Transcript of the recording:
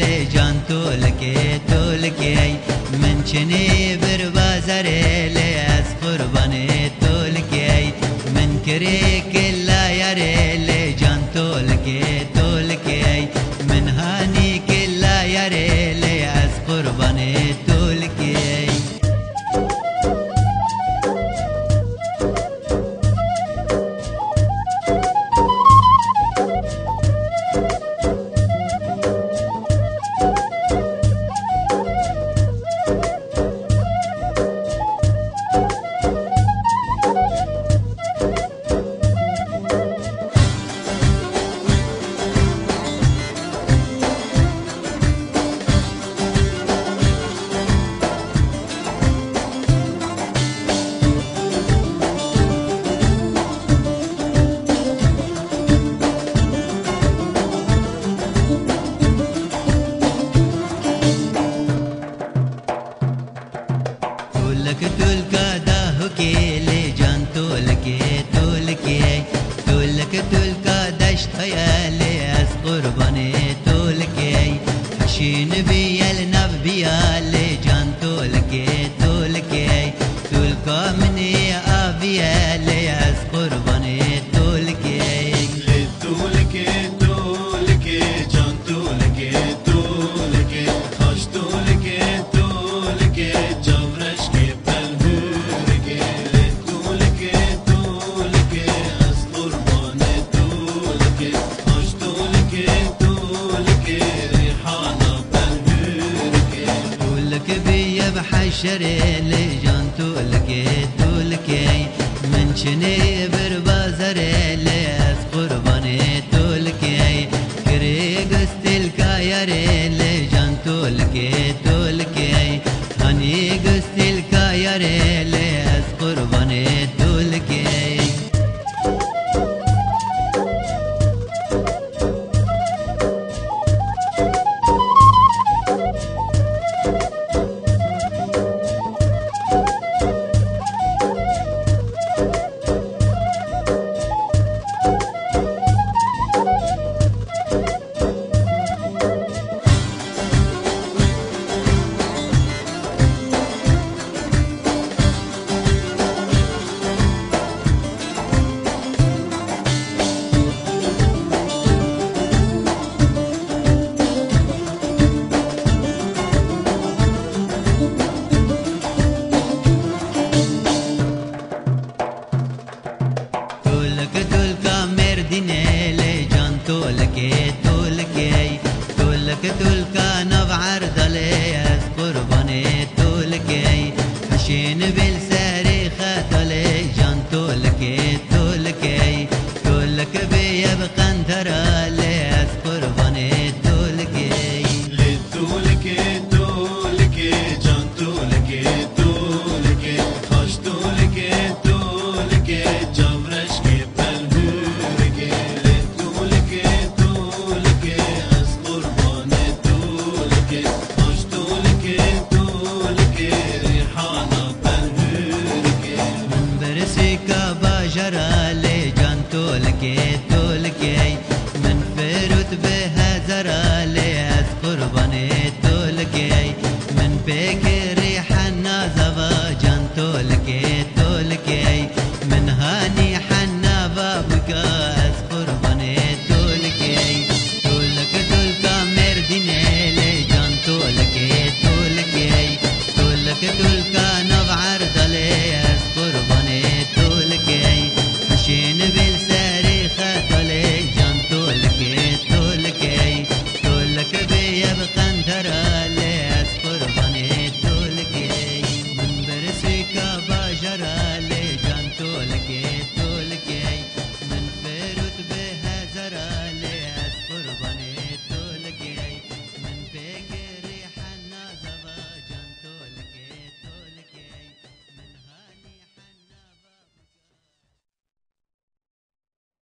لی جان تو لکه تو لکه من چنی بر بازار لی از قربان تو لکه من کری کلا یار لی جان تو لکه قتل قادش خيالي. شري لي جان تولكي تولكي من شني بر تولك تولك تولك بيبقى انترى لاس قرباني تولك لتولك تولك جان تولك تولك